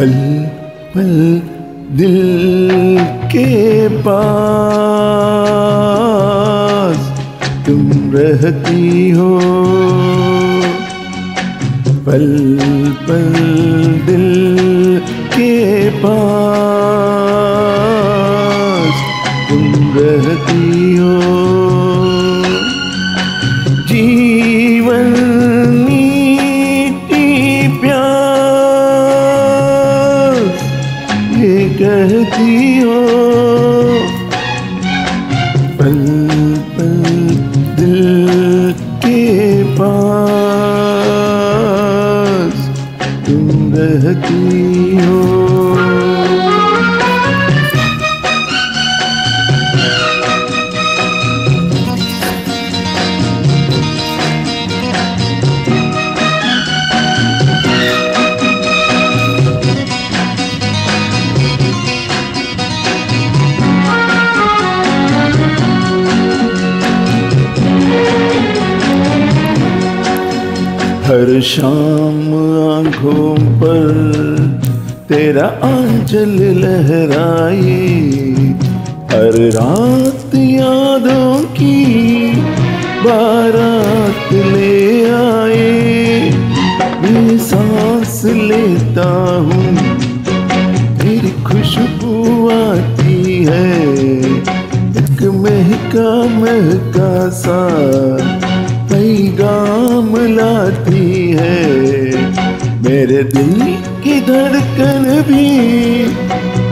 पल पल दिल के पास तुम रहती हो। पल पल दिल के पास हो। पल पल दिल के पास तुम रहती हो। हर शाम आँखों पर तेरा आंचल लहराए, हर रात यादों की बारात ले आए। मैं सांस लेता हूँ तेरी खुशबू आती है, एक महका महका सा पैगाम लाती मेरे दिल की धड़कन भी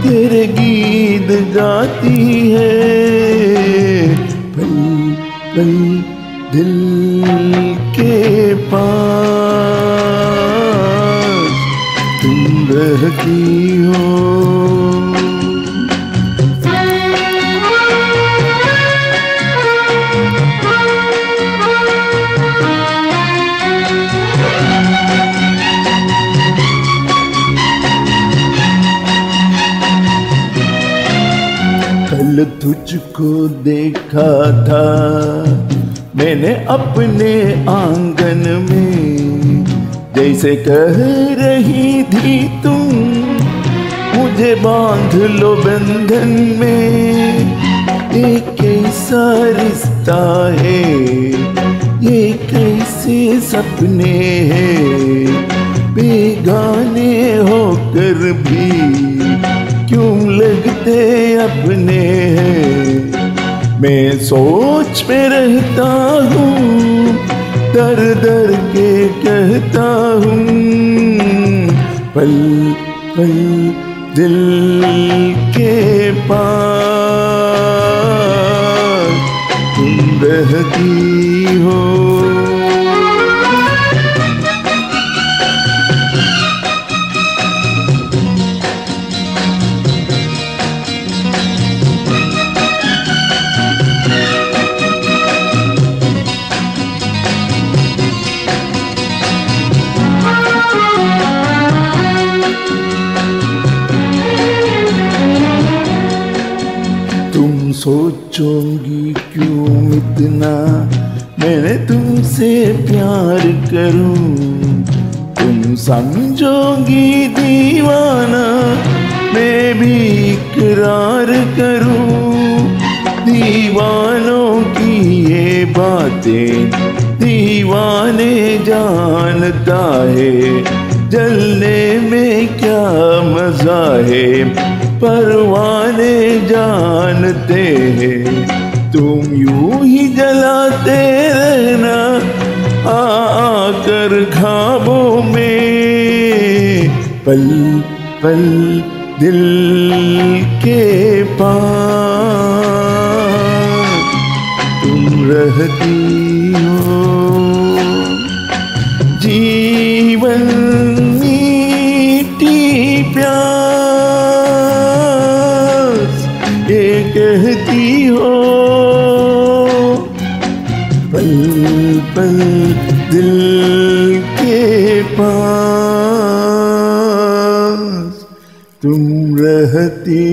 तेरे गीत गाती है। पल पल दिल के पास तुम रहती हो। कल तुझको देखा था। मैंने अपने आँगन में जैसे कह रही थी तुम, मुझे बाँध लो बंधन में। ये कैसा रिश्ता है ये कैसे सपने हैं। बेगाने होकर भी क्यों लगते अपने मैं सोच में रहता हूँ, दर दर के कहता हूँ, पल पल दिल के पास। तुम रहती हो। सोचोगी क्यों इतना? मैंने तुमसे प्यार करूँ। तुम समझोगी दीवाना, मैं भी इकरार करूँ। दीवानों की ये बातें, दीवाने जानता है। जलने में क्या मज़ा है? परवाने पल पल दिल के पास तुम रहती हो। जीवन मीठी प्यास, ये कहती हो। पल पल दिल तुम रहती